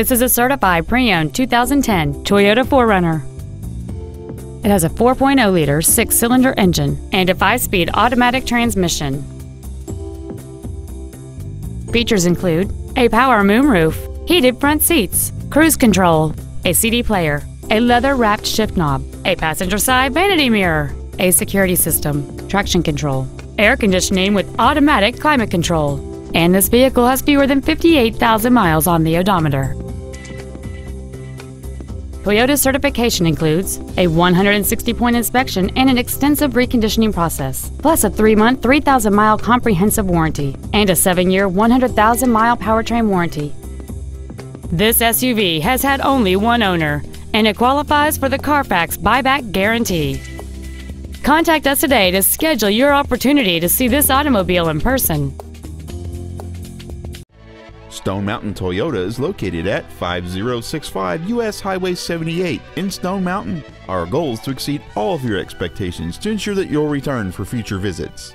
This is a certified pre-owned 2010 Toyota 4Runner. It has a 4.0-liter six-cylinder engine and a five-speed automatic transmission. Features include a power moonroof, heated front seats, cruise control, a CD player, a leather-wrapped shift knob, a passenger side vanity mirror, a security system, traction control, air conditioning with automatic climate control, and this vehicle has fewer than 58,000 miles on the odometer. Toyota's certification includes a 160-point inspection and an extensive reconditioning process, plus a 3-month, 3,000-mile comprehensive warranty and a 7-year, 100,000-mile powertrain warranty. This SUV has had only one owner, and it qualifies for the Carfax buyback guarantee. Contact us today to schedule your opportunity to see this automobile in person. Stone Mountain Toyota is located at 5065 US Highway 78 in Stone Mountain. Our goal is to exceed all of your expectations to ensure that you'll return for future visits.